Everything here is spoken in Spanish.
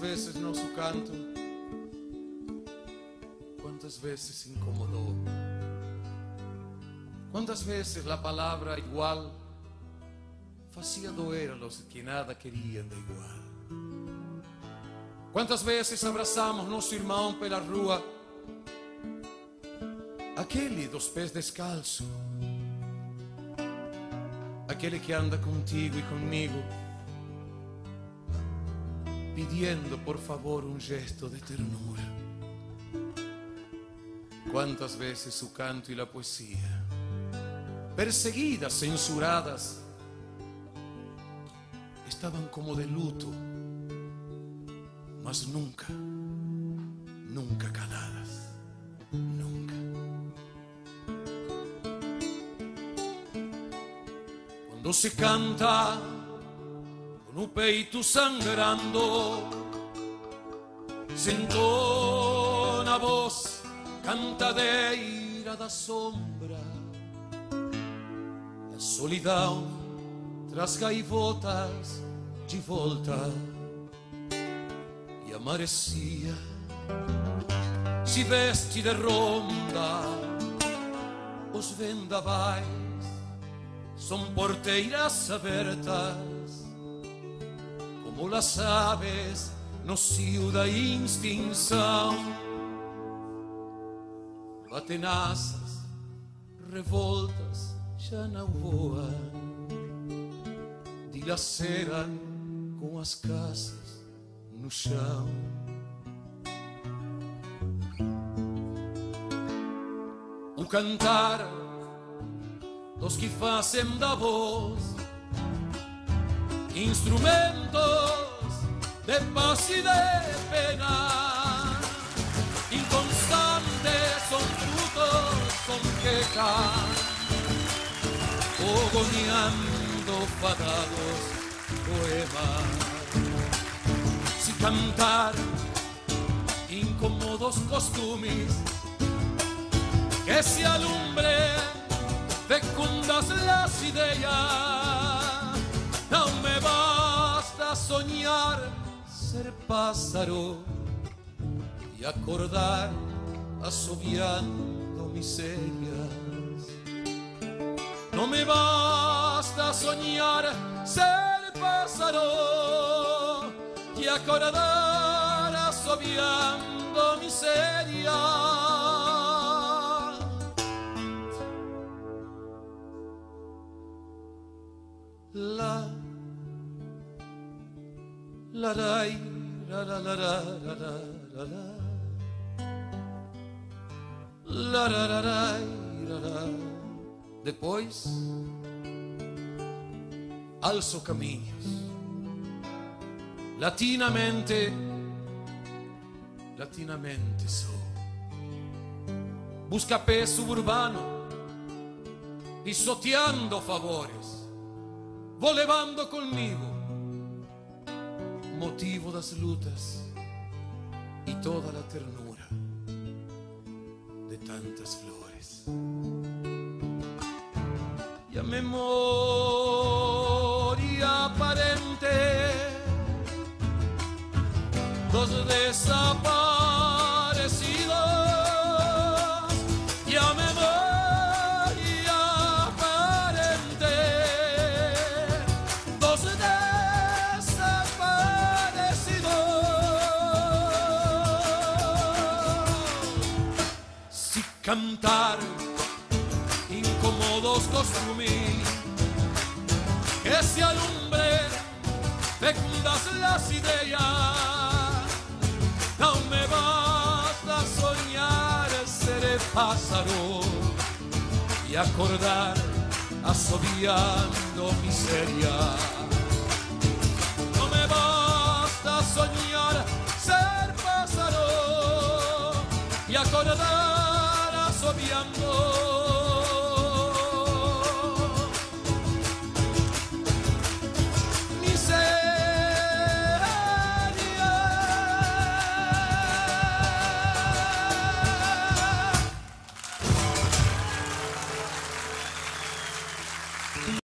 veces no su canto, cuántas veces incomodó, cuántas veces la palabra igual fazia doer a los que nada querían de igual. Quantas vezes abraçamos nosso irmão pela rua, aquele dos pés descalço, aquele que anda contigo e comigo, pidiendo por favor um gesto de ternura. Quantas vezes o canto e a poesia, perseguidas, censuradas, estaban como de luto mas nunca, nunca caladas, nunca. Quando se canta con o peito sangrando, se entona a voz cantadeira da sombra, a solidão traz gaivotas de volta. E amarecia se veste de ronda os vendavais são porteiras abertas como las aves no cio da extinção batem revoltas já não voam dilaceram com as casas no chão. O cantar dos que fazem da voz instrumentos de paz e de pena. Inconstantes são frutos com quejas, fogoneando fadados poemas cantar incómodos costumes que se alumbre fecundas las ideas. Soñar ser pájaro y acordar asobiando miserias. No me basta soñar ser pájaro y acordar asobiando miseria. La la la la la la la la Depois alzo caminhos latinamente, latinamente sou. Busca pé suburbano, pisoteando favores, vou conmigo motivo das lutas e toda a ternura de tantas flores. E a memória aparente los desaparecidos cantar. Incómodos costumes que se alumbre fecundas las ideas. No me basta soñar ser pájaro y acordar asobiando miseria. Oh.